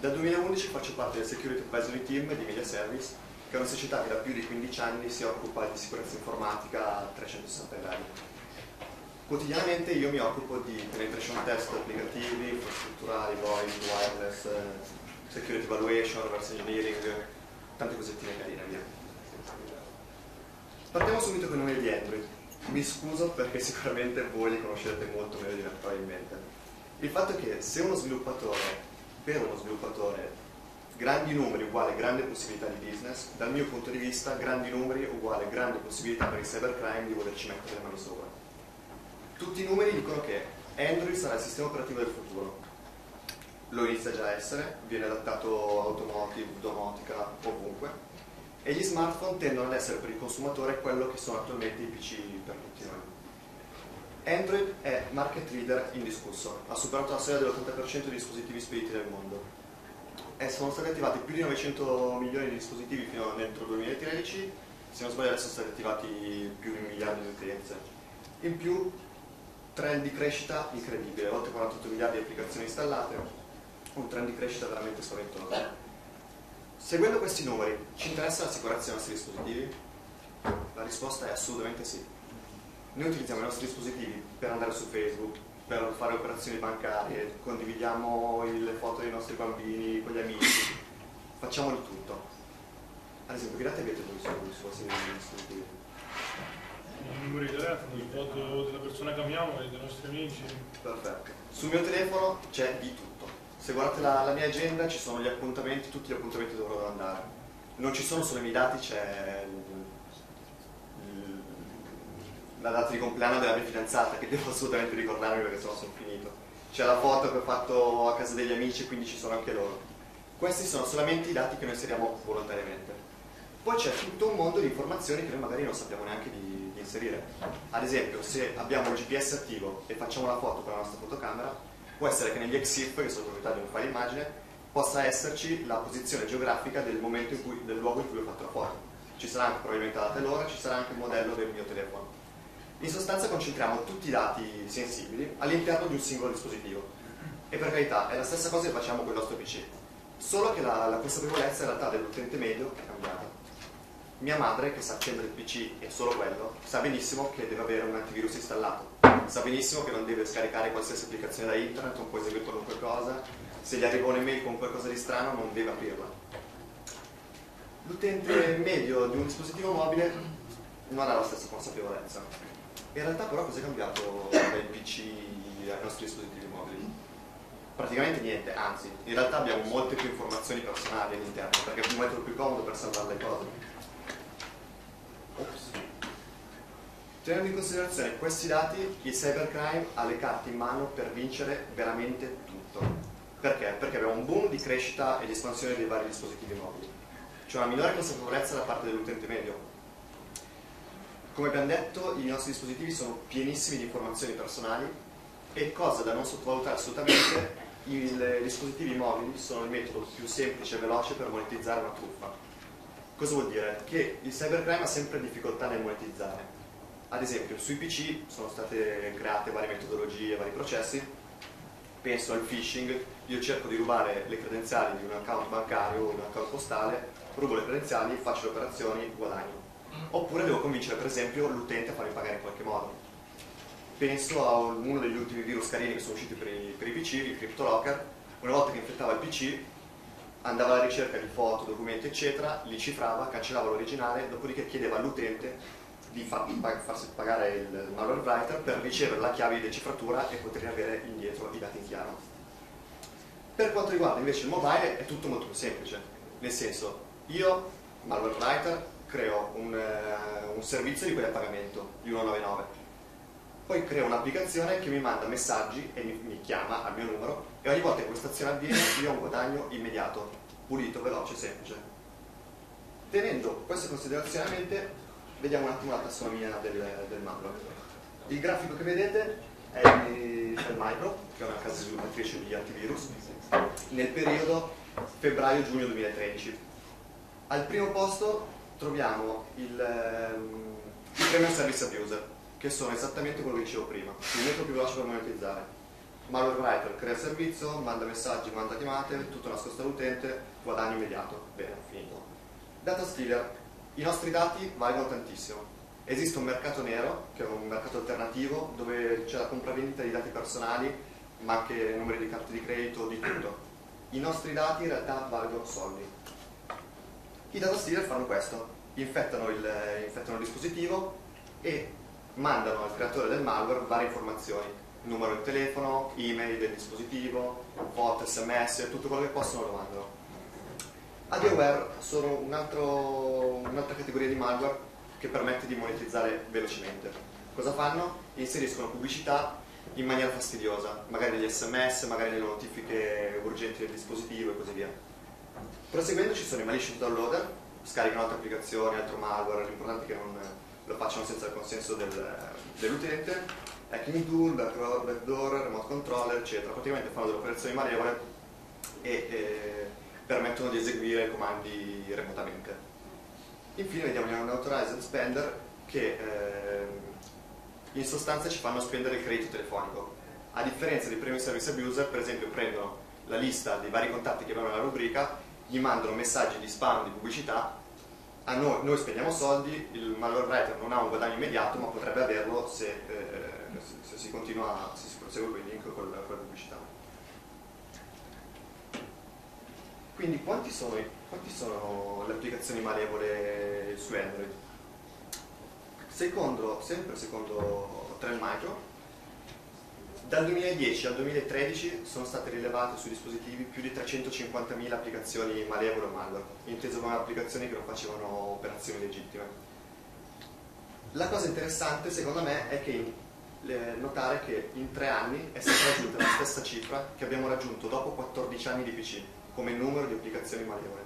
Dal 2011 faccio parte del Security Advisory Team di Media Service, che è una società che da più di 15 anni si occupa di sicurezza informatica a 360 gradi. Quotidianamente io mi occupo di penetration test applicativi, infrastrutturali, VoIP, wireless, security evaluation, reverse engineering, tante cosettine carine via. Partiamo subito con il nome di Android. Mi scuso perché sicuramente voi li conoscerete molto meglio di me probabilmente. Il fatto è che se uno sviluppatore, per uno sviluppatore, grandi numeri uguale grande possibilità di business, dal mio punto di vista grandi numeri uguale grande possibilità per il cybercrime di volerci mettere le mani sopra. Tutti i numeri dicono che Android sarà il sistema operativo del futuro. Lo inizia già a essere, viene adattato automotive, domotica, ovunque. E gli smartphone tendono ad essere per il consumatore quello che sono attualmente i PC per tutti noi. Android è market leader indiscusso, ha superato la soglia dell'80% dei dispositivi spediti nel mondo. E sono stati attivati più di 900 milioni di dispositivi fino all'entro 2013, se non sbaglio adesso sono stati attivati più di un miliardo di utenze. In più trend di crescita incredibile, oltre 48 miliardi di applicazioni installate, un trend di crescita veramente spaventoso. Seguendo questi numeri, ci interessa la sicurezza dei nostri dispositivi? La risposta è assolutamente sì. Noi utilizziamo i nostri dispositivi per andare su Facebook, per fare operazioni bancarie, condividiamo le foto dei nostri bambini con gli amici, facciamo di tutto. Ad esempio, che date avete voi sui vostri dispositivi? il numero di telefono, le foto della persona che amiamo e dei nostri amici. Perfetto. Sul mio telefono c'è di tutto. Se guardate la, la, mia agenda ci sono gli appuntamenti, tutti gli appuntamenti dove devo andare. Non ci sono solo i miei dati, c'è la data di compleanno della mia fidanzata che devo assolutamente ricordarmi perché sennò sono finito. C'è la foto che ho fatto a casa degli amici, quindi ci sono anche loro. Questi sono solamente i dati che noi inseriamo volontariamente. Poi c'è tutto un mondo di informazioni che noi magari non sappiamo neanche di, di inserire. Ad esempio, se abbiamo il GPS attivo e facciamo la foto con la nostra fotocamera, può essere che negli EXIF, che sono proprietà di un file immagine, possa esserci la posizione geografica del, cui, del luogo in cui ho fatto la foto. Ci sarà anche probabilmente la data e l'ora, ci sarà anche il modello del mio telefono. In sostanza concentriamo tutti i dati sensibili all'interno di un singolo dispositivo. E per carità, è la stessa cosa che facciamo con il nostro PC. Solo che la, la consapevolezza in realtà dell'utente medio è cambiata mia madre, che sa accendere il PC e solo quello, sa benissimo che deve avere un antivirus installato, sa benissimo che non deve scaricare qualsiasi applicazione da internet, non può eseguire qualunque cosa, se gli arriva un'email con qualcosa di strano non deve aprirla. L'utente medio di un dispositivo mobile non ha la stessa consapevolezza. In realtà però cosa è cambiato dai PC ai nostri dispositivi mobili? Praticamente niente, anzi, in realtà abbiamo molte più informazioni personali all'interno, perché è un metodo più comodo per salvare le cose Ops. Tenendo in considerazione questi dati, il cybercrime ha le carte in mano per vincere veramente tutto. Perché? Perché abbiamo un boom di crescita e di espansione dei vari dispositivi mobili. C'è una minore consapevolezza da parte dell'utente medio. Come abbiamo detto, i nostri dispositivi sono pienissimi di informazioni personali e cosa da non sottovalutare assolutamente, i dispositivi mobili sono il metodo più semplice e veloce per monetizzare una truffa Cosa vuol dire? Che il cybercrime ha sempre difficoltà nel monetizzare. Ad esempio, sui PC sono state create varie metodologie, vari processi. Penso al phishing, io cerco di rubare le credenziali di un account bancario o un account postale, rubo le credenziali, faccio le operazioni, guadagno. Oppure devo convincere per esempio l'utente a farmi pagare in qualche modo. Penso a uno degli ultimi virus carini che sono usciti per i, per i PC, il CryptoLocker. Una volta che infettava il PC, andava alla ricerca di foto, documenti eccetera, li cifrava, cancellava l'originale, dopodiché chiedeva all'utente di far, farsi pagare il malware writer per ricevere la chiave di decifratura e poter avere indietro i dati in chiaro. Per quanto riguarda invece il mobile è tutto molto più semplice, nel senso io, malware writer, creo un, uh, un servizio di quelli a pagamento, di 199, poi creo un'applicazione che mi manda messaggi e mi, mi, chiama al mio numero e ogni volta che questa azione avviene io ho un guadagno immediato, pulito, veloce, semplice. Tenendo queste considerazioni a mente, vediamo un attimo la tassonomia del, del malware. Il grafico che vedete è il Micro, che è una casa sviluppatrice di antivirus, nel periodo febbraio-giugno 2013. Al primo posto troviamo il, ehm, i Premium Service Abuser, che sono esattamente quello che dicevo prima, il metodo più veloce per monetizzare. Malware Writer crea il servizio, manda messaggi, manda chiamate, tutto nascosto all'utente, guadagno immediato. Bene, finito. Data Stealer, i nostri dati valgono tantissimo. Esiste un mercato nero, che è un mercato alternativo, dove c'è la compravendita di dati personali, ma anche numeri di carte di credito, di tutto. I nostri dati in realtà valgono soldi. I data stealer fanno questo, infettano il, infettano il dispositivo e mandano al creatore del malware varie informazioni, numero di telefono, email del dispositivo, voto, sms, tutto quello che possono lo mandano. AdAware sono un'altra categoria di malware che permette di monetizzare velocemente. Cosa fanno? Inseriscono pubblicità in maniera fastidiosa, magari negli sms, magari nelle notifiche urgenti del dispositivo e così via. Proseguendo ci sono i malicious downloader, scaricano altre applicazioni, altro malware, l'importante è che non lo facciano senza il consenso del, dell'utente, hacking tool, backdoor, remote controller, eccetera. Praticamente fanno delle operazioni malevole e eh, permettono di eseguire comandi remotamente. Infine vediamo gli unauthorized spender che eh, in sostanza ci fanno spendere il credito telefonico. A differenza dei premium service abuser, per esempio, prendono la lista dei vari contatti che abbiamo nella rubrica, gli mandano messaggi di spam, di pubblicità, a noi, noi spendiamo soldi, il malware non ha un guadagno immediato, ma potrebbe averlo se, eh, se, se si continua, se si prosegue quel link con con la pubblicità. Quindi quanti sono, quanti sono le applicazioni malevole su Android? Secondo, sempre secondo Trend Micro, dal 2010 al 2013 sono state rilevate sui dispositivi più di 350.000 applicazioni malevole o malware, inteso come applicazioni che non facevano operazioni legittime. La cosa interessante secondo me è che notare che in tre anni è stata raggiunta la stessa cifra che abbiamo raggiunto dopo 14 anni di PC come numero di applicazioni malevole.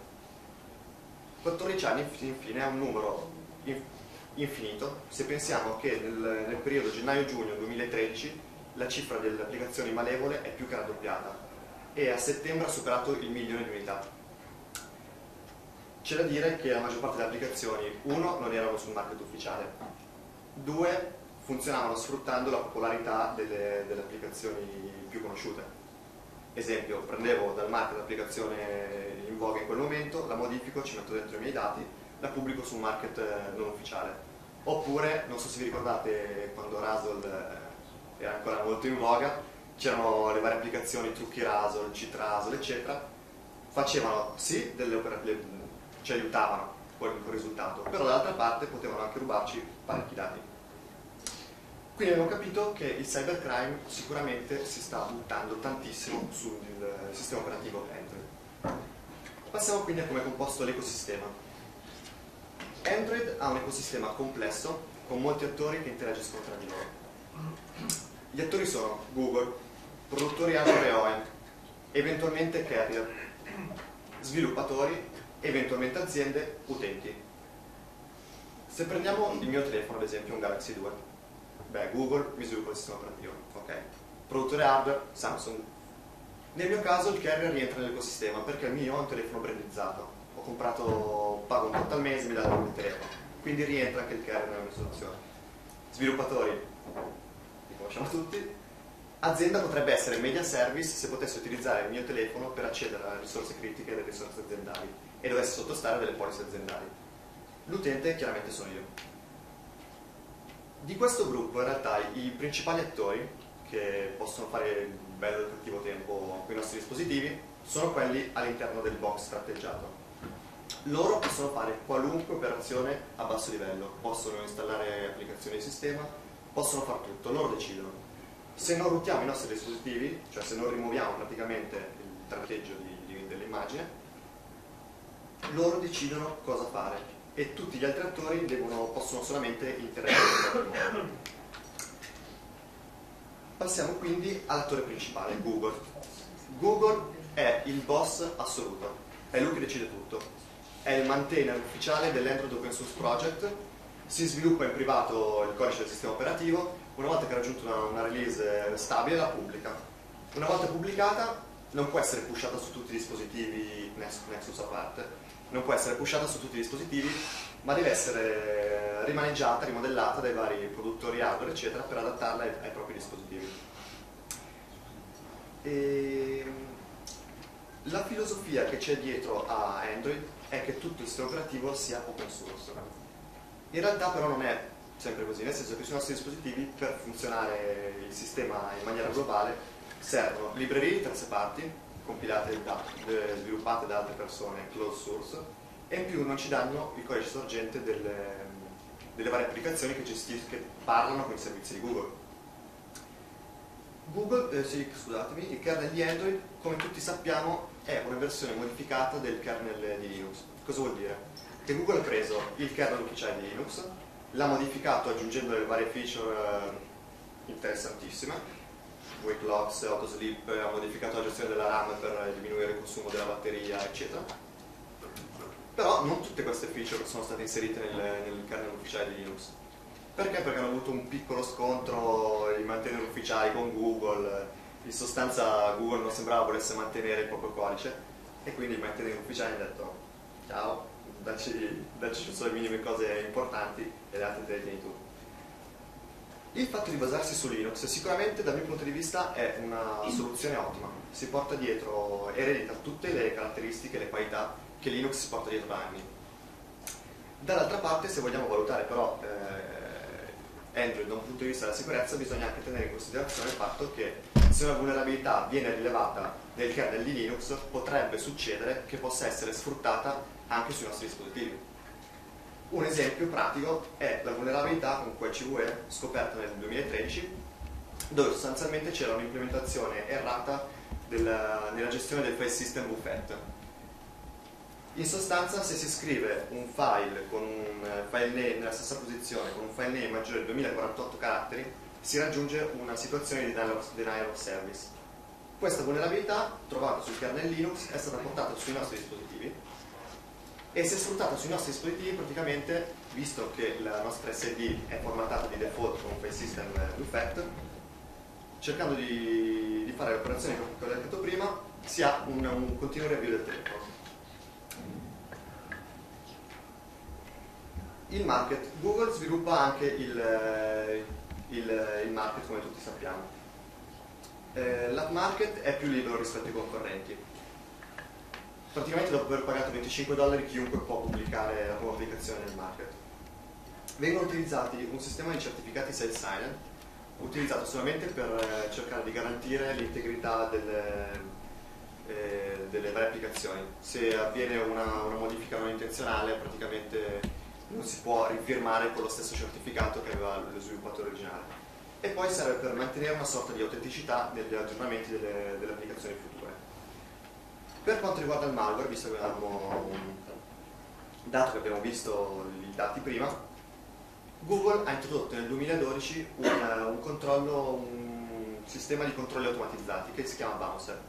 14 anni infine è un numero infinito se pensiamo che nel, nel periodo gennaio-giugno 2013 la cifra delle applicazioni malevole è più che raddoppiata e a settembre ha superato il milione di unità. C'è da dire che la maggior parte delle applicazioni, uno, non erano sul market ufficiale, due, funzionavano sfruttando la popolarità delle, delle applicazioni più conosciute. Esempio, prendevo dal market l'applicazione in voga in quel momento, la modifico, ci metto dentro i miei dati, la pubblico su un market eh, non ufficiale. Oppure, non so se vi ricordate quando Rasol eh, era ancora molto in voga, c'erano le varie applicazioni trucchi Rasol, cheat Rasol, eccetera, facevano sì delle operazioni, ci aiutavano poi il risultato, però dall'altra parte potevano anche rubarci parecchi dati. Quindi abbiamo capito che il cybercrime sicuramente si sta buttando tantissimo sul sistema operativo Android. Passiamo quindi a come è composto l'ecosistema. Android ha un ecosistema complesso con molti attori che interagiscono tra di loro. Gli attori sono Google, produttori hardware e OEM, eventualmente carrier, sviluppatori, eventualmente aziende, utenti. Se prendiamo il mio telefono, ad esempio, un Galaxy 2, beh, Google mi sviluppa il sistema operativo, ok? Produttore hardware, Samsung. Nel mio caso il carrier rientra nell'ecosistema perché il mio è un telefono brandizzato comprato, pago un tot al mese, mi dà il telefono. Quindi rientra anche il carrier nella mia soluzione. Sviluppatori, conosciamo tutti. Azienda potrebbe essere media service se potesse utilizzare il mio telefono per accedere alle risorse critiche delle risorse aziendali e dovesse sottostare delle policy aziendali. L'utente chiaramente sono io. Di questo gruppo in realtà i principali attori che possono fare il bello e cattivo tempo con i nostri dispositivi sono quelli all'interno del box tratteggiato loro possono fare qualunque operazione a basso livello, possono installare applicazioni di sistema, possono fare tutto, loro decidono. Se non rutiamo i nostri dispositivi, cioè se non rimuoviamo praticamente il tratteggio dell'immagine, loro decidono cosa fare e tutti gli altri attori devono, possono solamente interagire Passiamo quindi all'attore principale, Google. Google è il boss assoluto, è lui che decide tutto è il maintainer ufficiale dell'Android Open Source Project, si sviluppa in privato il codice del sistema operativo, una volta che ha raggiunto una, una release stabile la pubblica. Una volta pubblicata non può essere pushata su tutti i dispositivi Nexus a parte, non può essere pushata su tutti i dispositivi, ma deve essere rimaneggiata, rimodellata dai vari produttori hardware, eccetera, per adattarla ai, ai propri dispositivi. E la filosofia che c'è dietro a Android è che tutto il sistema operativo sia open source. In realtà però non è sempre così, nel senso che sui nostri dispositivi per funzionare il sistema in maniera globale servono librerie di terze parti compilate da, sviluppate da altre persone closed source e in più non ci danno il codice sorgente delle, delle varie applicazioni che, che parlano con i servizi di Google. Google, eh, sì, scusatemi, il kernel di Android, come tutti sappiamo, è una versione modificata del kernel di Linux. Cosa vuol dire? Che Google ha preso il kernel ufficiale di Linux, l'ha modificato aggiungendo le varie feature eh, interessantissime wake locks, autosleep, ha modificato la gestione della RAM per diminuire il consumo della batteria, eccetera. Però non tutte queste feature sono state inserite nel, nel kernel ufficiale di Linux. Perché? Perché hanno avuto un piccolo scontro i mantenere ufficiali con Google. In sostanza Google non sembrava volesse mantenere il proprio codice e quindi i manteneri ufficiali hanno detto ciao, dacci, dacci solo le minime cose importanti e le altre te le tieni tu. Il fatto di basarsi su Linux sicuramente dal mio punto di vista è una soluzione ottima, si porta dietro, eredita tutte le caratteristiche, le qualità che Linux si porta dietro da anni. Dall'altra parte se vogliamo valutare però eh, Android da un punto di vista della sicurezza bisogna anche tenere in considerazione il fatto che se una vulnerabilità viene rilevata nel kernel di Linux potrebbe succedere che possa essere sfruttata anche sui nostri dispositivi un esempio pratico è la vulnerabilità con QCVE scoperta nel 2013 dove sostanzialmente c'era un'implementazione errata della, nella gestione del file system buffet. In sostanza se si scrive un file con un file name nella stessa posizione con un file name maggiore di 2048 caratteri si raggiunge una situazione di denial of service. Questa vulnerabilità trovata sul kernel Linux è stata portata sui nostri dispositivi e è sfruttata sui nostri dispositivi praticamente, visto che la nostra SD è formattata di default con un file system UFET, cercando di, di fare le operazioni che ho detto prima, si ha un, un continuo review del telefono. Il market. Google sviluppa anche il, il, il market come tutti sappiamo. Eh, L'app market è più libero rispetto ai concorrenti praticamente dopo aver pagato 25 dollari chiunque può pubblicare la propria applicazione nel market. Vengono utilizzati un sistema di certificati self-signer utilizzato solamente per eh, cercare di garantire l'integrità delle, eh, delle, varie applicazioni. Se avviene una, una, modifica non intenzionale praticamente non si può rifirmare con lo stesso certificato che aveva lo sviluppatore originale. E poi serve per mantenere una sorta di autenticità negli aggiornamenti delle, delle applicazioni future. Per quanto riguarda il malware, visto che abbiamo dato che abbiamo visto i dati prima, Google ha introdotto nel 2012 un, un, un sistema di controlli automatizzati che si chiama Bouncer.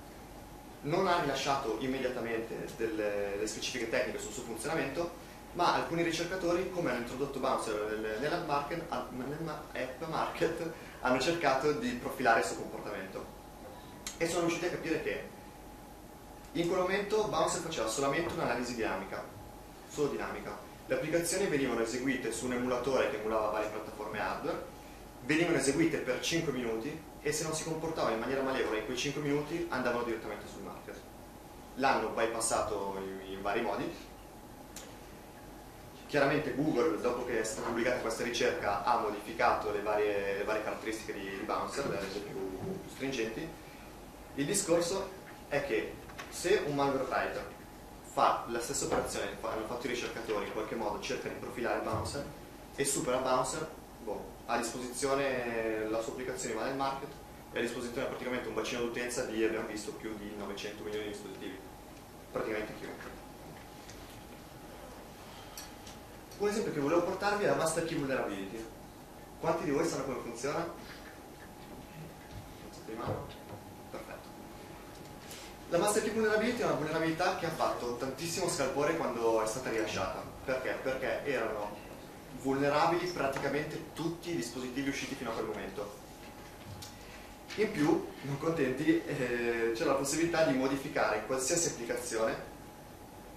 Non ha rilasciato immediatamente delle, delle specifiche tecniche sul suo funzionamento, ma alcuni ricercatori, come hanno introdotto Bouncer nell'app market, nell market, hanno cercato di profilare il suo comportamento e sono riusciti a capire che in quel momento Bouncer faceva solamente un'analisi dinamica, solo dinamica. Le applicazioni venivano eseguite su un emulatore che emulava varie piattaforme hardware, venivano eseguite per 5 minuti e se non si comportavano in maniera malevola in quei 5 minuti andavano direttamente sul market. L'hanno bypassato in vari modi. Chiaramente Google, dopo che è stata pubblicata questa ricerca, ha modificato le varie, le varie caratteristiche di, Bouncer, le ha rese più, più stringenti. Il discorso è che se un malware writer fa la stessa operazione che hanno fatto i ricercatori, in qualche modo cerca di profilare bouncer e supera bouncer, boh, ha a disposizione la sua applicazione va nel market e a disposizione praticamente un bacino d'utenza di, abbiamo visto, più di 900 milioni di dispositivi, praticamente chiunque. Un esempio che volevo portarvi è la Master Key Vulnerability. Quanti di voi sanno come funziona? Prima? La Master Key Vulnerability è una vulnerabilità che ha fatto tantissimo scalpore quando è stata rilasciata. Perché? Perché erano vulnerabili praticamente tutti i dispositivi usciti fino a quel momento. In più, non contenti, eh, c'è la possibilità di modificare qualsiasi applicazione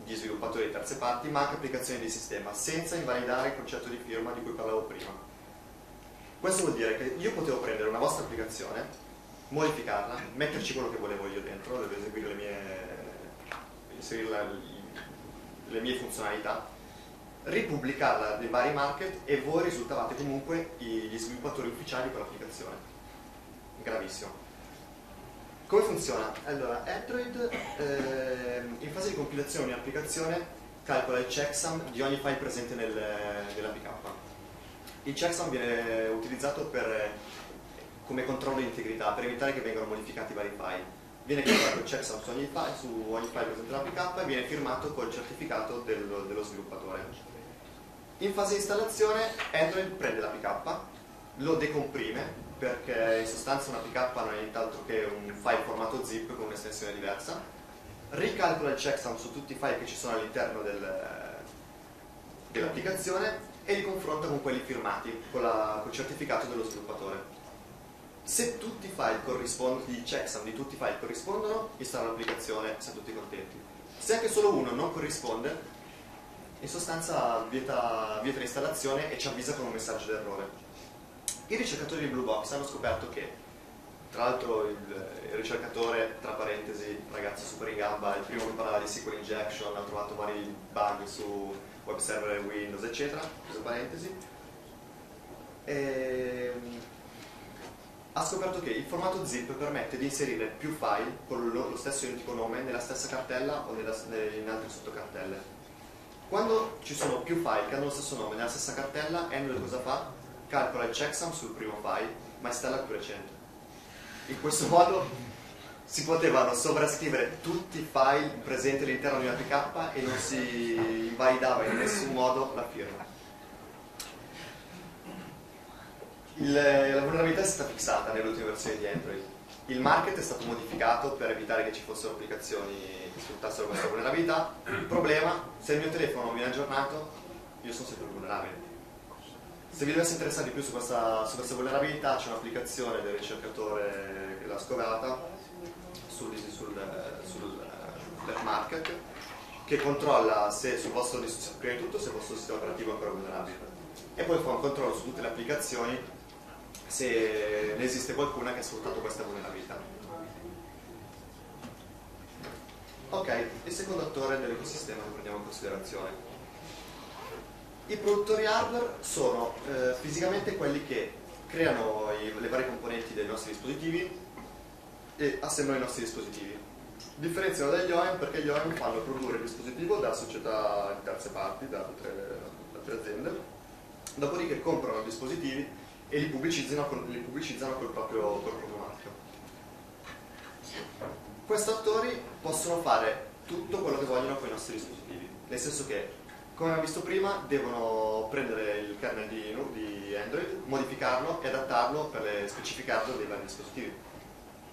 di sviluppatori di terze parti, ma anche applicazioni di sistema, senza invalidare il concetto di firma di cui parlavo prima. Questo vuol dire che io potevo prendere una vostra applicazione, modificarla, metterci quello che volevo io dentro, devo eseguire le mie, le mie funzionalità, ripubblicarla nei vari market e voi risultavate comunque gli sviluppatori ufficiali di quell'applicazione. Gravissimo. Come funziona? Allora, Android eh, in fase di compilazione di un'applicazione calcola il checksum di ogni file presente nel, nell'APK. Il checksum viene utilizzato per, come controllo di integrità, per evitare che vengano modificati vari file. Viene calcolato il checksum su ogni file, su ogni file presente nell'APK e viene firmato col certificato dello, dello sviluppatore. In fase di installazione Android prende l'APK, lo decomprime perché in sostanza una APK non è nient'altro che un file formato zip con un'estensione diversa, ricalcola il checksum su tutti i file che ci sono all'interno del, dell'applicazione e li confronta con quelli firmati, con, la, con il certificato dello sviluppatore. Se tutti i file corrispondono, i checksum di tutti i file corrispondono, installa l'applicazione, siamo tutti contenti. Se anche solo uno non corrisponde, in sostanza vieta, vieta l'installazione e ci avvisa con un messaggio d'errore. I ricercatori di Blue Box hanno scoperto che, tra l'altro il, il, ricercatore, tra parentesi, ragazzo super in gamba, il primo che parlava di SQL injection, ha trovato vari bug su web server Windows, eccetera, chiuso parentesi, e, ehm, ha scoperto che il formato zip permette di inserire più file con lo, lo stesso identico nome nella stessa cartella o nella, in altre sottocartelle. Quando ci sono più file che hanno lo stesso nome nella stessa cartella, Android cosa fa? Calcola il checksum sul primo file, ma installa più recente. In questo modo si potevano sovrascrivere tutti i file presenti all'interno di una PK e non si invalidava in nessun modo la firma. Il, la vulnerabilità è stata fissata nell'ultima versione di Android. Il market è stato modificato per evitare che ci fossero applicazioni che sfruttassero questa vulnerabilità. Il problema, se il mio telefono viene aggiornato, io sono sempre vulnerabile se vi dovesse interessare di più su questa, su questa vulnerabilità c'è un'applicazione del ricercatore che l'ha scovata sul, sul, sul black market che controlla se sul vostro, prima di tutto se il vostro sistema operativo è ancora vulnerabile e poi fa un controllo su tutte le applicazioni se ne esiste qualcuna che ha sfruttato questa vulnerabilità. Ok, il secondo attore dell'ecosistema che prendiamo in considerazione i produttori hardware sono eh, fisicamente quelli che creano i, le varie componenti dei nostri dispositivi e assemblano i nostri dispositivi. Differenziano dagli OEM perché gli OEM fanno produrre il dispositivo da società di terze parti, da altre, altre aziende, dopodiché comprano i dispositivi e li pubblicizzano, li pubblicizzano col, proprio, col proprio marchio. Questi attori possono fare tutto quello che vogliono con i nostri dispositivi, nel senso che come abbiamo visto prima, devono prendere il kernel di, di Android, modificarlo e adattarlo per hardware dei vari dispositivi.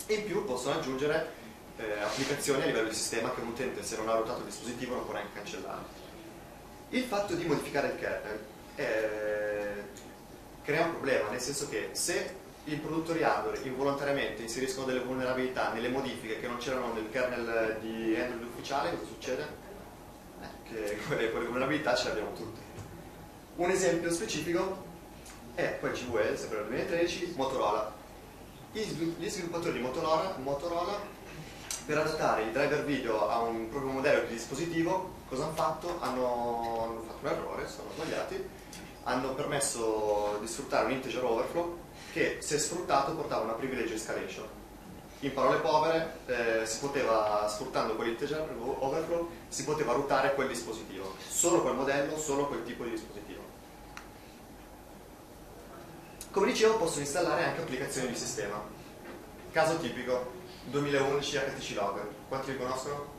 In più possono aggiungere eh, applicazioni a livello di sistema che un utente, se non ha rotato il dispositivo, non può neanche cancellare. Il fatto di modificare il kernel eh, crea un problema, nel senso che se i produttori hardware involontariamente inseriscono delle vulnerabilità nelle modifiche che non c'erano nel kernel di Android ufficiale, cosa succede? Che quelle, quelle vulnerabilità ce le abbiamo tutte. Un esempio specifico è poi CVL, sempre nel 2013, Motorola. Gli sviluppatori di Motorola, Motorola per adattare il driver video a un proprio modello di dispositivo, cosa hanno fatto? Hanno, hanno fatto un errore, sono sbagliati, hanno permesso di sfruttare un integer overflow che se sfruttato portava una privilege escalation in parole povere, eh, si poteva, sfruttando quell'integer overflow, si poteva routare quel dispositivo, solo quel modello, solo quel tipo di dispositivo. Come dicevo, possono installare anche applicazioni di sistema. Caso tipico, 2011 HTC Logger. Quanti li conoscono?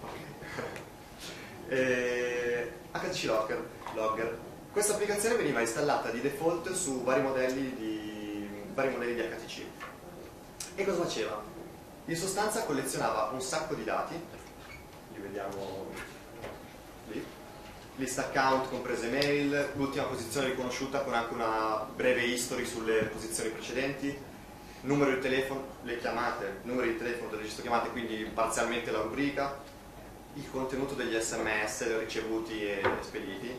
eh, HTC Logger, Logger. Questa applicazione veniva installata di default su vari modelli di, vari modelli di HTC e cosa faceva? In sostanza collezionava un sacco di dati, li vediamo lì, lista account comprese mail, l'ultima posizione riconosciuta con anche una breve history sulle posizioni precedenti, numero di telefono, le chiamate, numero di telefono delle registro chiamate, quindi parzialmente la rubrica, il contenuto degli sms ricevuti e spediti,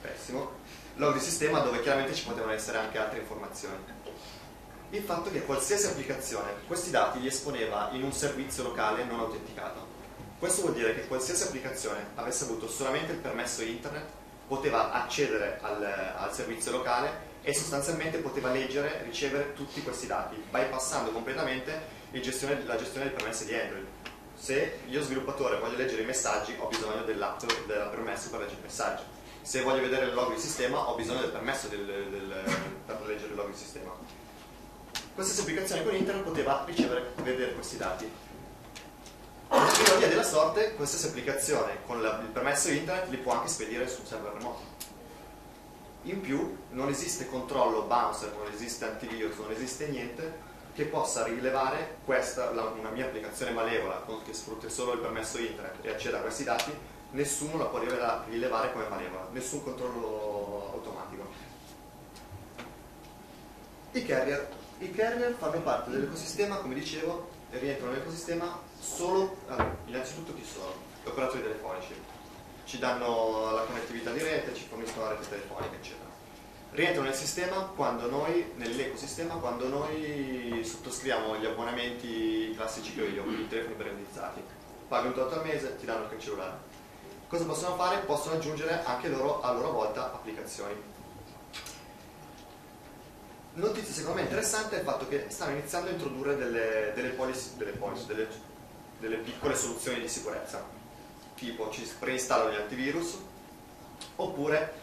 pessimo, log di sistema dove chiaramente ci potevano essere anche altre informazioni. Il fatto che qualsiasi applicazione questi dati li esponeva in un servizio locale non autenticato. Questo vuol dire che qualsiasi applicazione avesse avuto solamente il permesso internet poteva accedere al, al servizio locale e sostanzialmente poteva leggere e ricevere tutti questi dati, bypassando completamente gestione, la gestione dei permessi di Android. Se io sviluppatore voglio leggere i messaggi ho bisogno dell'app del permesso per leggere i messaggi. Se voglio vedere il log di sistema ho bisogno del permesso del, del, per leggere il log di sistema. Qualsiasi applicazione con internet poteva ricevere e vedere questi dati per ironia della sorte, qualsiasi applicazione con la, il permesso internet li può anche spedire su un server remoto. In più, non esiste controllo bouncer, non esiste antivirus, non esiste niente che possa rilevare questa, la, una mia applicazione malevola che sfrutti solo il permesso internet e acceda a questi dati, nessuno la può rilevare come malevola, nessun controllo automatico. I carrier. I carrier fanno parte dell'ecosistema, come dicevo, rientrano nell'ecosistema solo, allora, innanzitutto chi sono? Gli operatori telefonici. Ci danno la connettività di rete, ci forniscono la rete telefonica, eccetera. Rientrano nel sistema quando noi, nell'ecosistema, quando noi sottoscriviamo gli abbonamenti classici che ho io, quindi i telefoni brandizzati. Paghi un tot al mese, ti danno il cellulare. Cosa possono fare? Possono aggiungere anche loro a loro volta applicazioni notizia secondo me interessante è il fatto che stanno iniziando a introdurre delle, delle, policy, delle, policy, delle, delle piccole soluzioni di sicurezza, tipo ci preinstallano gli antivirus, oppure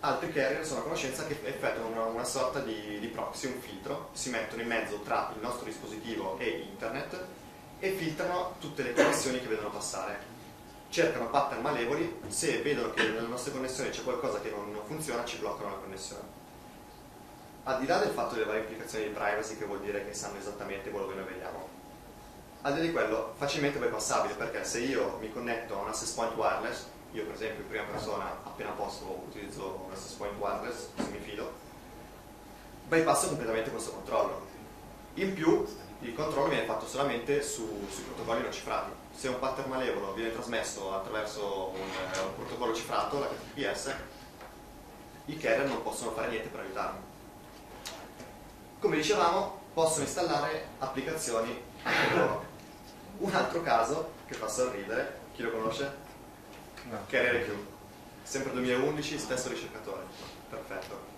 altri carrier sono a conoscenza che effettuano una, una sorta di, di, proxy, un filtro, si mettono in mezzo tra il nostro dispositivo e internet e filtrano tutte le connessioni che vedono passare. Cercano pattern malevoli, se vedono che nelle nostre connessioni c'è qualcosa che non funziona ci bloccano la connessione al di là del fatto delle varie implicazioni di privacy che vuol dire che sanno esattamente quello che noi vediamo. Al di là di quello facilmente bypassabile perché se io mi connetto a un access point wireless io per esempio in prima persona appena posso utilizzo un access point wireless se mi fido bypasso completamente questo controllo. In più il controllo viene fatto solamente su, sui protocolli non cifrati. Se un pattern malevolo viene trasmesso attraverso un, un protocollo cifrato l'HTTPS i carrier non possono fare niente per aiutarmi come dicevamo, possono installare applicazioni loro. Un altro caso che fa sorridere, chi lo conosce? No. CarrierIQ. Sempre 2011, stesso ricercatore. Perfetto.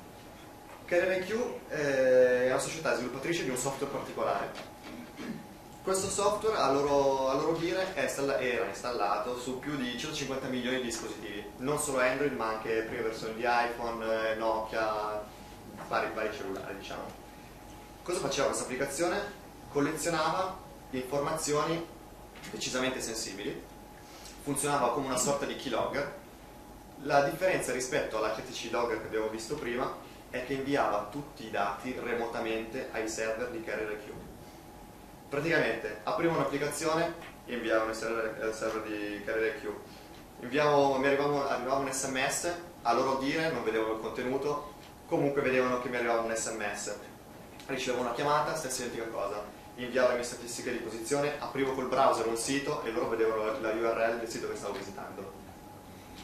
CarrierIQ eh, è una società sviluppatrice di un software particolare. Questo software, a loro, a loro dire, installa era installato su più di 150 milioni di dispositivi, non solo Android ma anche prime versioni di iPhone, eh, Nokia, vari, vari cellulari diciamo. Cosa faceva questa applicazione? Collezionava informazioni decisamente sensibili, funzionava come una sorta di keylogger. La differenza rispetto all'HTC Logger che abbiamo visto prima è che inviava tutti i dati remotamente ai server di CarrierIQ. Praticamente aprivo un'applicazione e inviavo al server, server di CarrierIQ. Inviavo, mi arrivava un sms, a loro dire non vedevano il contenuto, comunque vedevano che mi arrivava un sms ricevevo una chiamata, stessa identica cosa, inviavo le mie statistiche di posizione, aprivo col browser un sito e loro vedevano la URL del sito che stavo visitando.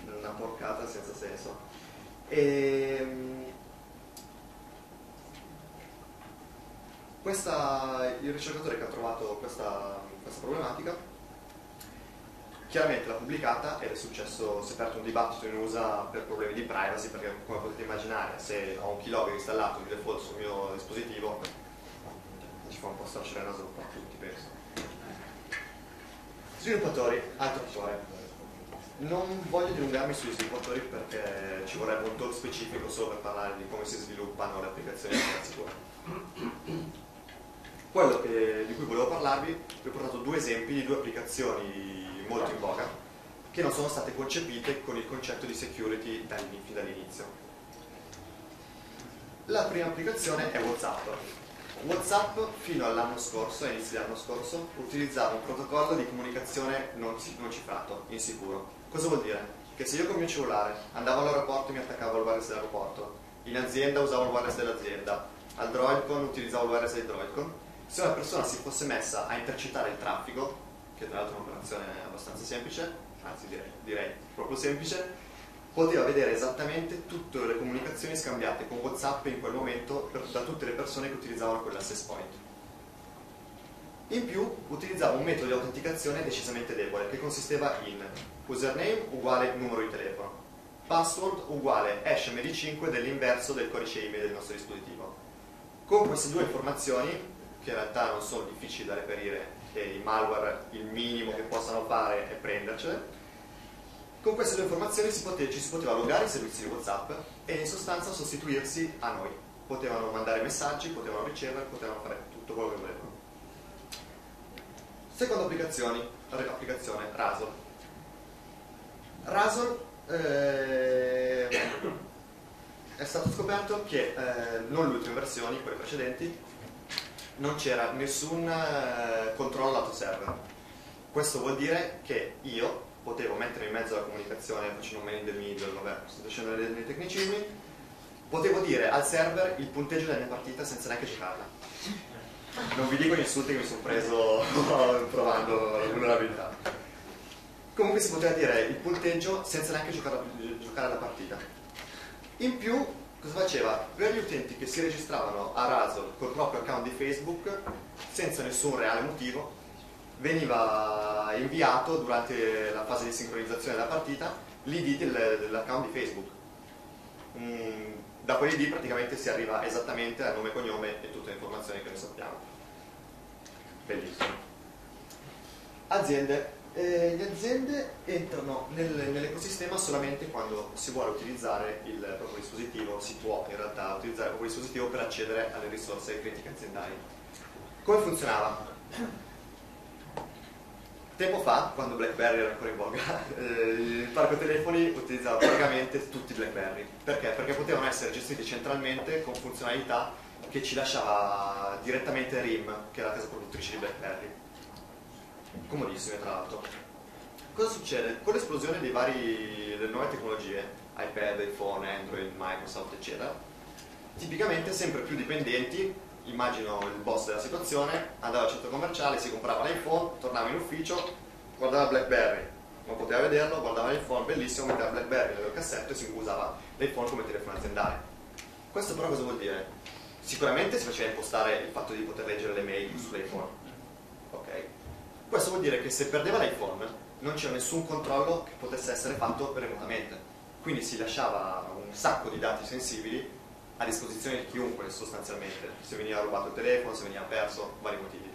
Una porcata senza senso. E... Ehm, questa, il ricercatore che ha trovato questa, questa problematica chiaramente l'ha pubblicata ed è successo, si è aperto un dibattito in USA per problemi di privacy perché come potete immaginare se ho un keylogger installato di default sul mio dispositivo ci fa un po' storcere il naso un po' tutti penso. Sviluppatori, altro attore non voglio dilungarmi sugli sviluppatori perché ci vorrebbe un talk specifico solo per parlare di come si sviluppano le applicazioni di sicure quello che, di cui volevo parlarvi vi ho portato due esempi di due applicazioni molto in voga, che non sono state concepite con il concetto di security dall'inizio. La prima applicazione è WhatsApp. WhatsApp fino all'anno scorso, all'inizio dell'anno scorso, utilizzava un protocollo di comunicazione non, non cifrato, insicuro. Cosa vuol dire? che se io con il mio cellulare andavo all'aeroporto e mi attaccavo al wireless dell'aeroporto, in azienda usavo il wireless dell'azienda, al Droidcon utilizzavo il wireless del Droidcon, se una persona si fosse messa a intercettare il traffico, che tra l'altro è un'operazione abbastanza semplice, anzi direi, direi proprio semplice, poteva vedere esattamente tutte le comunicazioni scambiate con WhatsApp in quel momento per, da tutte le persone che utilizzavano quell'access point. In più utilizzava un metodo di autenticazione decisamente debole che consisteva in username uguale numero di telefono, password uguale hash MD5 dell'inverso del codice email del nostro dispositivo. Con queste due informazioni, che in realtà non sono difficili da reperire e i malware il minimo che possano fare è prendercele, con queste due informazioni si pote, ci si poteva logare i servizi di WhatsApp e in sostanza sostituirsi a noi. Potevano mandare messaggi, potevano ricevere, potevano fare tutto quello che volevano. Seconda applicazione, applicazione Rasol. Rasol eh, è stato scoperto che eh, non le ultime versioni, quelle precedenti, non c'era nessun eh, controllo lato server. Questo vuol dire che io potevo mettere in mezzo alla comunicazione facendo un in the middle, vabbè, sto dicendo nei, nei tecnicismi, potevo dire al server il punteggio della mia partita senza neanche giocarla. Non vi dico gli insulti che mi sono preso provando la vulnerabilità. Comunque si poteva dire il punteggio senza neanche giocare, giocare la partita. In più, cosa faceva? Per gli utenti che si registravano a Razor col proprio account di Facebook, senza nessun reale motivo, veniva inviato durante la fase di sincronizzazione della partita l'ID del, dell'account di Facebook. Mm, da quell'ID praticamente si arriva esattamente al nome e cognome e tutte le informazioni che ne sappiamo. Bellissimo. Aziende. Eh, le aziende entrano nel, nell'ecosistema solamente quando si vuole utilizzare il proprio dispositivo, si può in realtà utilizzare il proprio dispositivo per accedere alle risorse critiche aziendali. Come funzionava? Tempo fa, quando BlackBerry era ancora in voga, eh, il parco telefoni utilizzava praticamente tutti i BlackBerry. Perché? Perché potevano essere gestiti centralmente con funzionalità che ci lasciava direttamente RIM, che era la casa produttrice di BlackBerry. Comodissime tra l'altro. Cosa succede? Con l'esplosione delle nuove tecnologie, iPad, iPhone, Android, Microsoft, eccetera, tipicamente sempre più dipendenti immagino il boss della situazione, andava al centro commerciale, si comprava l'iPhone, tornava in ufficio, guardava BlackBerry, non poteva vederlo, guardava l'iPhone, bellissimo, metteva BlackBerry nel cassetto e si usava l'iPhone come telefono aziendale. Questo però cosa vuol dire? Sicuramente si faceva impostare il fatto di poter leggere le mail sull'iPhone. Ok? Questo vuol dire che se perdeva l'iPhone non c'era nessun controllo che potesse essere fatto remotamente. Quindi si lasciava un sacco di dati sensibili a disposizione di chiunque sostanzialmente, se veniva rubato il telefono, se veniva perso, vari motivi.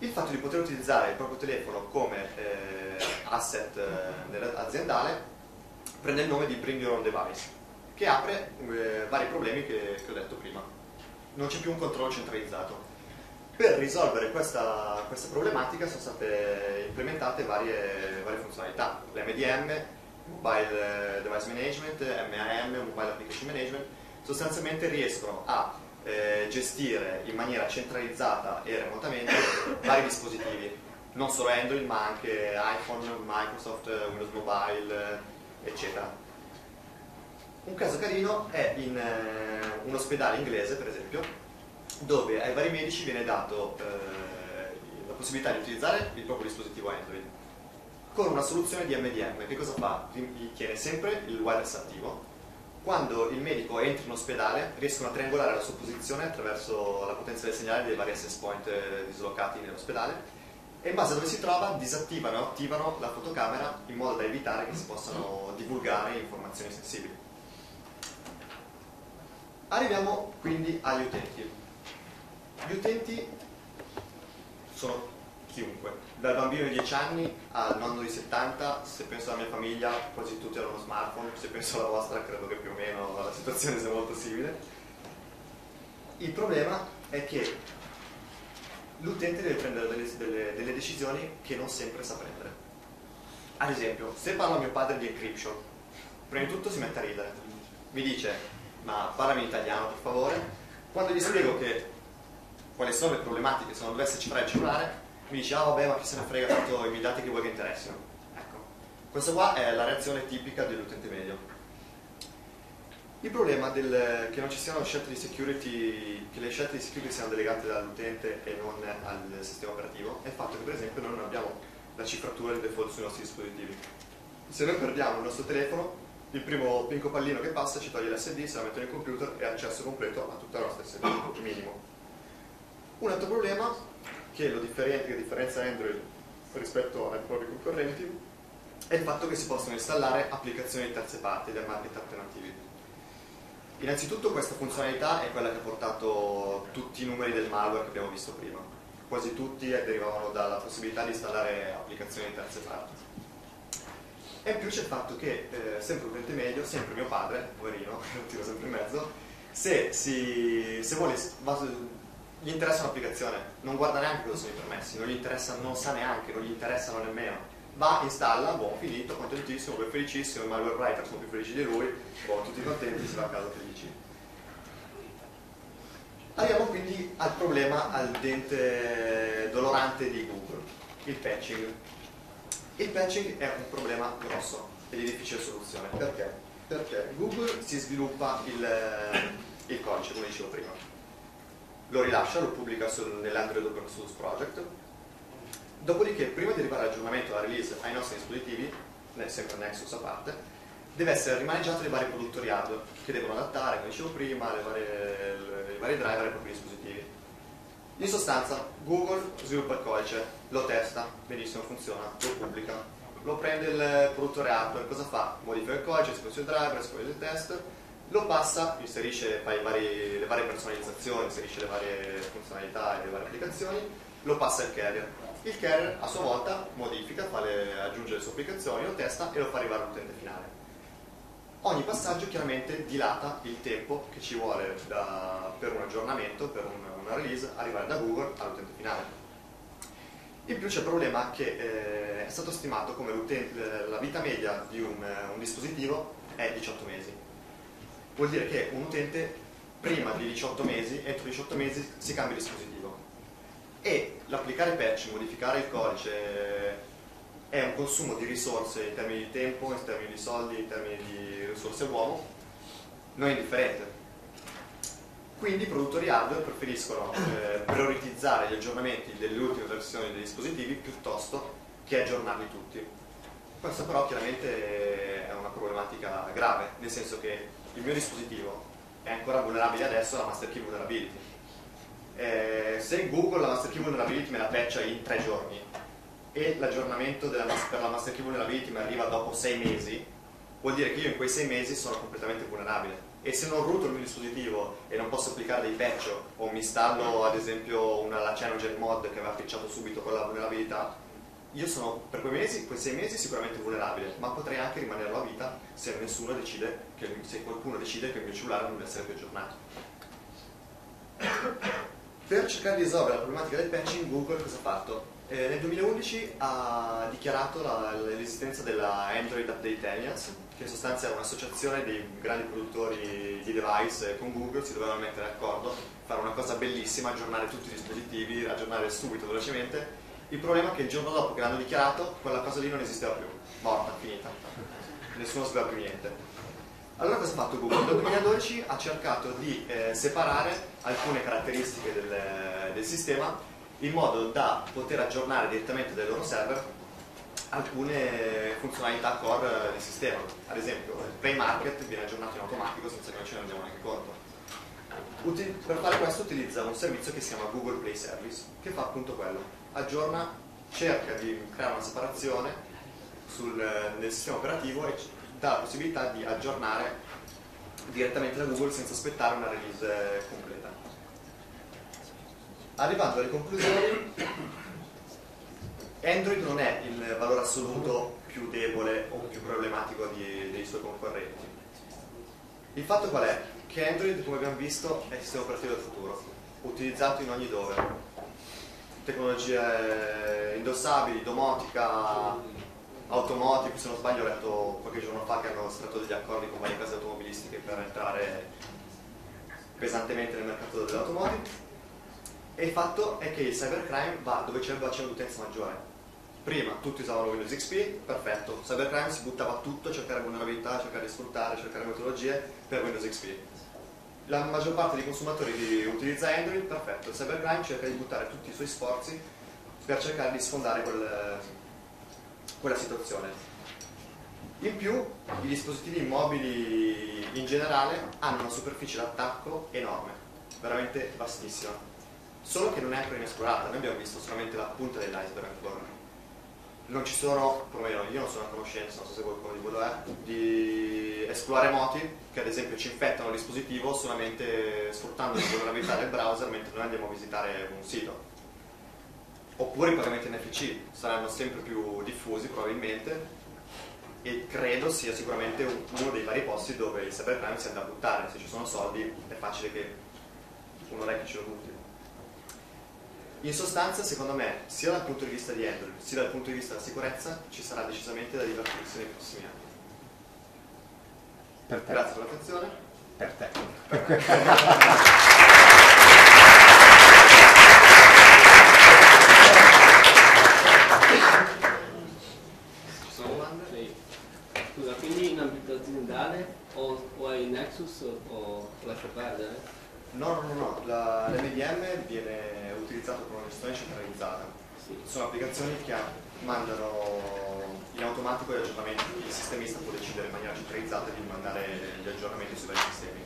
Il fatto di poter utilizzare il proprio telefono come eh, asset eh, aziendale prende il nome di Bring Your Own Device, che apre eh, vari problemi che, che, ho detto prima. Non c'è più un controllo centralizzato. Per risolvere questa, questa problematica sono state implementate varie, varie funzionalità. L'MDM, Mobile Device Management, MAM, Mobile Application Management, sostanzialmente riescono a eh, gestire in maniera centralizzata e remotamente vari dispositivi, non solo Android ma anche iPhone, Microsoft, Windows Mobile, eccetera. Un caso carino è in eh, un ospedale inglese, per esempio, dove ai vari medici viene dato eh, la possibilità di utilizzare il proprio dispositivo Android con una soluzione di MDM. Che cosa fa? Gli tiene sempre il wireless attivo. Quando il medico entra in ospedale riescono a triangolare la sua posizione attraverso la potenza del segnale dei vari access point eh, dislocati nell'ospedale e in base a dove si trova disattivano o attivano la fotocamera in modo da evitare che si possano divulgare informazioni sensibili. Arriviamo quindi agli utenti. Gli utenti sono chiunque, dal bambino di 10 anni al nonno di 70, se penso alla mia famiglia quasi tutti hanno uno smartphone, se penso alla vostra credo che più o meno la situazione sia molto simile. Il problema è che l'utente deve prendere delle, delle, delle decisioni che non sempre sa prendere. Ad esempio, se parlo a mio padre di encryption, prima di tutto si mette a ridere, mi dice ma parlami in italiano per favore, quando gli spiego che quali sono le problematiche se non dovesse cifrare il cellulare, mi dice ah vabbè ma chi se ne frega tanto i miei dati che vuoi che interessino ecco Questa qua è la reazione tipica dell'utente medio. Il problema del, che non ci siano scelte di security, che le scelte di security siano delegate dall'utente e non al sistema operativo, è il fatto che per esempio noi non abbiamo la cifratura del default sui nostri dispositivi. Se noi perdiamo il nostro telefono, il primo pinco pallino che passa ci toglie l'SD, se la mette nel computer e accesso completo a tutta la nostra SD, minimo. Un altro problema che lo differenzia, che differenzia Android rispetto ai propri concorrenti è il fatto che si possono installare applicazioni di terze parti del market alternativi. Innanzitutto questa funzionalità è quella che ha portato tutti i numeri del malware che abbiamo visto prima. Quasi tutti derivavano dalla possibilità di installare applicazioni di terze parti. E in più c'è il fatto che eh, sempre l'utente medio, sempre mio padre, poverino, lo tiro sempre in mezzo, se, si, se vuole, gli interessa un'applicazione, non guarda neanche cosa sono i permessi, non gli interessa, non sa neanche, non gli interessano nemmeno va, installa, buon, finito, contentissimo, poi felicissimo, i malware writer sono più felici di lui, buon, tutti contenti, si va a casa felici. Arriviamo quindi al problema al dente dolorante di Google, il patching. Il patching è un problema grosso e di difficile soluzione. Perché? Perché Google si sviluppa il, il codice, come dicevo prima. Lo rilascia, lo pubblica nell'Android Open Source Project, Dopodiché, prima di arrivare all'aggiornamento, alla release ai nostri dispositivi, sempre Nexus a parte, deve essere rimaneggiato dai vari produttori hardware che devono adattare, come dicevo prima, le varie, le, i vari driver ai propri dispositivi. In sostanza, Google sviluppa il codice, lo testa, benissimo, funziona, lo pubblica, lo prende il produttore hardware, cosa fa? Modifica il codice, scusa il driver, scusa il test, lo passa, inserisce, fa vari, le varie personalizzazioni, inserisce le varie funzionalità e le varie applicazioni, lo passa al carrier il carrier a sua volta modifica, le, aggiunge le sue applicazioni, lo testa e lo fa arrivare all'utente finale. Ogni passaggio chiaramente dilata il tempo che ci vuole da, per un aggiornamento, per un, una release, arrivare da Google all'utente finale. In più c'è il problema che eh, è stato stimato come la vita media di un, un dispositivo è 18 mesi. Vuol dire che un utente prima di 18 mesi, entro 18 mesi, si cambia dispositivo e l'applicare patch, modificare il codice è un consumo di risorse in termini di tempo, in termini di soldi, in termini di risorse uomo, non indifferente. Quindi i produttori hardware preferiscono eh, prioritizzare gli aggiornamenti delle ultime versioni dei dispositivi piuttosto che aggiornarli tutti. Questa però chiaramente è una problematica grave, nel senso che il mio dispositivo è ancora vulnerabile adesso alla master key vulnerability eh, se Google la Master Key Vulnerability me la patcha in tre giorni e l'aggiornamento per la Master Key Vulnerability mi arriva dopo sei mesi, vuol dire che io in quei sei mesi sono completamente vulnerabile. E se non rooto il mio dispositivo e non posso applicare dei patch o mi installo ad esempio una, la Cyanogen mod che aveva patchato subito con la vulnerabilità, io sono per quei mesi, quei sei mesi sicuramente vulnerabile, ma potrei anche rimanere a vita se nessuno decide, che, se qualcuno decide che il mio cellulare non deve essere più aggiornato. Per cercare di risolvere la problematica del patching, Google cosa ha fatto? Eh, nel 2011 ha dichiarato l'esistenza della Android Update Alliance, che in sostanza è un'associazione dei grandi produttori di device con Google, si dovevano mettere d'accordo, fare una cosa bellissima, aggiornare tutti i dispositivi, aggiornare subito, velocemente. Il problema è che il giorno dopo che l'hanno dichiarato, quella cosa lì non esisteva più, morta, finita. Nessuno sapeva più niente. Allora cosa ha fatto Google? Nel 2012 ha cercato di eh, separare alcune caratteristiche del, del, sistema in modo da poter aggiornare direttamente dai loro server alcune funzionalità core del sistema. Ad esempio il Play Market viene aggiornato in automatico senza che noi ce ne rendiamo neanche conto. Per fare questo utilizza un servizio che si chiama Google Play Service, che fa appunto quello. Aggiorna, cerca di creare una separazione sul, nel sistema operativo e dà la possibilità di aggiornare direttamente da Google senza aspettare una release completa. Arrivando alle conclusioni, Android non è il valore assoluto più debole o più problematico di, dei suoi concorrenti. Il fatto qual è? Che Android, come abbiamo visto, è il sistema operativo del futuro, utilizzato in ogni dove. Tecnologie indossabili, domotica, automotive, se non sbaglio ho letto qualche giorno fa che hanno stretto degli accordi con varie case automobilistiche per entrare pesantemente nel mercato dell'automotive e il fatto è che il cybercrime va dove c'è il bacino d'utenza maggiore Prima tutti usavano Windows XP, perfetto. Cybercrime si buttava tutto a cercare vulnerabilità, a cercare di sfruttare, a cercare metodologie per Windows XP. La maggior parte dei consumatori utilizza Android, perfetto. Il Cybercrime cerca di buttare tutti i suoi sforzi per cercare di sfondare quel- quella situazione. In più, i dispositivi mobili in generale hanno una superficie d'attacco enorme, veramente vastissima. Solo che non è ancora inesplorata, noi abbiamo visto solamente la punta dell'iceberg ancora. Non ci sono, perlomeno io non sono a conoscenza, non so se qualcuno di voi lo è, di exploit remoti che ad esempio ci infettano il dispositivo solamente sfruttando le vulnerabilità del browser mentre noi andiamo a visitare un sito. Oppure i pagamenti NFC saranno sempre più diffusi probabilmente e credo sia sicuramente un- uno dei vari posti dove il cybercrime si andrà a buttare. Se ci sono soldi è facile che un orecchio ce lo butti. In sostanza, secondo me, sia dal punto di vista di Android, sia dal punto di vista della sicurezza, ci sarà decisamente da divertirsi nei prossimi anni. Per te. Grazie per l'attenzione. Per te. Ci sono domande? Sì. Scusa, quindi in ambito aziendale o, o hai Nexus o, o lascio perdere? No, no, no. La- l'MDM viene utilizzato con una gestione centralizzata. Sì. Sono applicazioni che mandano in automatico gli aggiornamenti, il sistemista può decidere in maniera centralizzata di mandare gli aggiornamenti sui vari sistemi.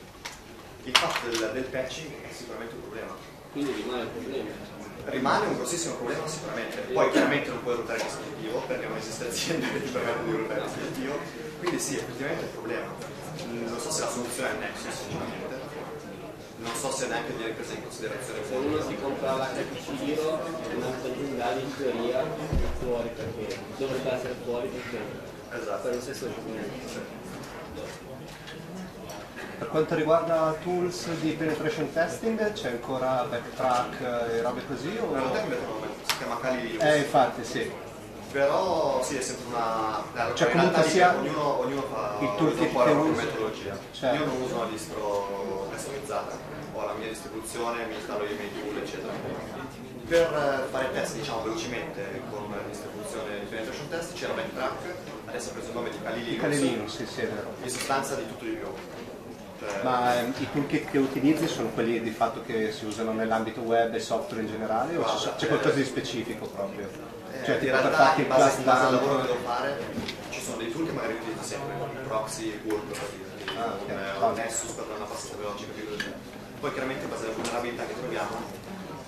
Il fatto del, del patching è sicuramente un problema. Quindi rimane il problema. Rimane un grossissimo problema sicuramente, poi chiaramente non puoi ruotare il dispositivo perché non esiste azienda che ti permette di ruotare il dispositivo, quindi sì, effettivamente è un problema. Non so se la soluzione è Nexus sinceramente, non so se neanche viene presa in considerazione Se uno si compra l'HPC Giro in ambito aziendale in teoria è fuori perché dovrebbe essere fuori perché Esatto. per lo stesso documento. Per quanto riguarda tools di penetration testing, c'è ancora backtrack e robe così? O... No, si chiama Kali Linux. Eh, infatti, sì. Però sì, è sempre una... Cioè, in comunque sia ognuno, ognuno fa il toolkit usa un po' la che propria usi. metodologia. Certo. Io non uso una distro customizzata, ho la mia distribuzione, mi installo i miei tool, eccetera. Per eh, fare test diciamo velocemente con la distribuzione di penetration test c'era Backtrack, adesso ha preso il nome di Kali Di Linux, Calilino, sì, sì, è vero. in sostanza di tutto di più. Ma ehm, i toolkit che utilizzi sono quelli di fatto che si usano nell'ambito web e software in generale o c'è, c'è qualcosa di specifico proprio? Eh, Cioè tipo per realtà farti in il base, class al lavoro che devo fare ci sono dei tool che magari utilizzo sempre, proxy, Word, per dire, Ah, ok. un, un Nessus per una passata veloce? Poi chiaramente in base alle vulnerabilità che troviamo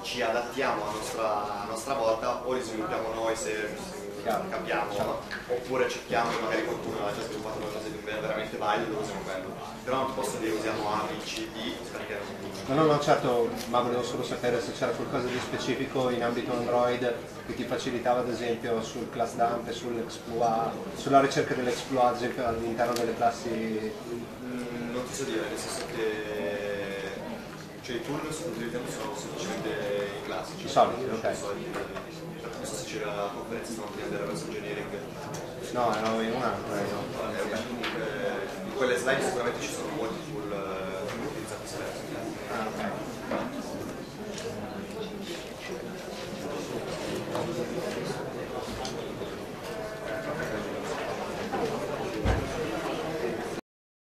ci adattiamo a nostra, a nostra volta o li sviluppiamo noi se se Chiaro. capiamo Chiaro. oppure cerchiamo che magari qualcuno ha già sviluppato qualcosa di veramente valido e usiamo quello però non posso dire usiamo A, B, C, D perché No, no, no, certo, ma volevo solo sapere se c'era qualcosa di specifico in ambito Android che ti facilitava ad esempio sul class dump e sull'exploit, sulla ricerca dell'exploit ad esempio all'interno delle classi Mm, non ti so dire, nel senso che cioè, i tool che sto utilizzando sono semplicemente i classici. I soliti, ok. I soliti. C'era la conferenza stamattina della reverse engineering. No, erano in un altro, eh, no. Eh, in quelle slide sicuramente ci sono molti tool eh, utilizzati spesso. Ah, ok.